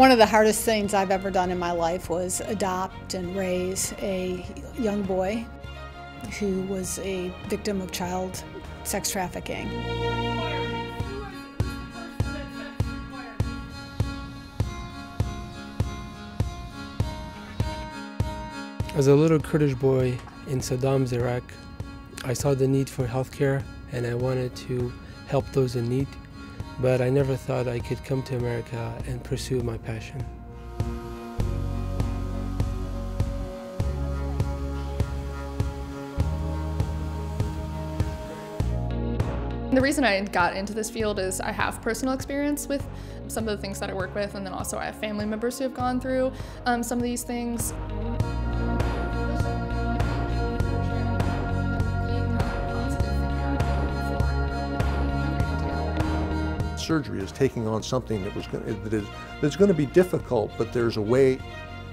One of the hardest things I've ever done in my life was adopt and raise a young boy who was a victim of child sex trafficking. As a little Kurdish boy in Saddam's Iraq, I saw the need for healthcare and I wanted to help those in need, but I never thought I could come to America and pursue my passion. The reason I got into this field is I have personal experience with some of the things that I work with, and then also I have family members who have gone through um, some of these things. Surgery is taking on something that was going that is that's going to be difficult, but there's a way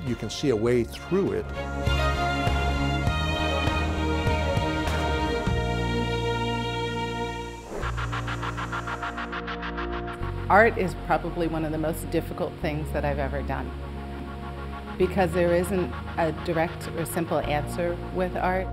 you can see a way through it. Art is probably one of the most difficult things that I've ever done because there isn't a direct or simple answer with art.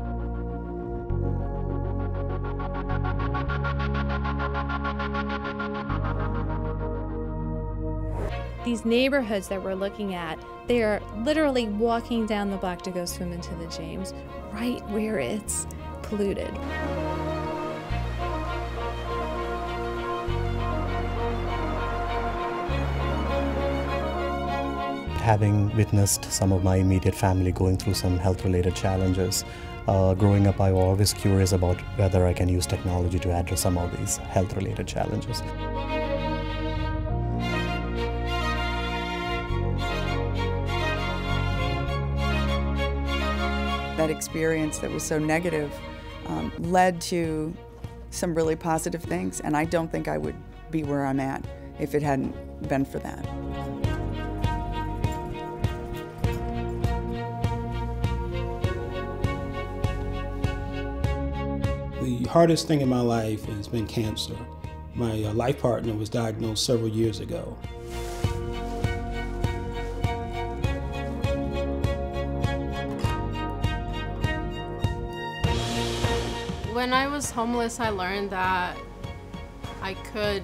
These neighborhoods that we're looking at, they are literally walking down the block to go swim into the James, right where it's polluted. having witnessed some of my immediate family going through some health related challenges, uh, growing up, I was always curious about whether I can use technology to address some of these health related challenges. That experience that was so negative um, led to some really positive things, and I don't think I would be where I'm at if it hadn't been for that. The hardest thing in my life has been cancer. My uh, life partner was diagnosed several years ago. When I was homeless, I learned that I could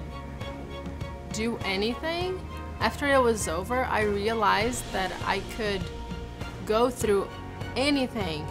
do anything. After it was over, I realized that I could go through anything.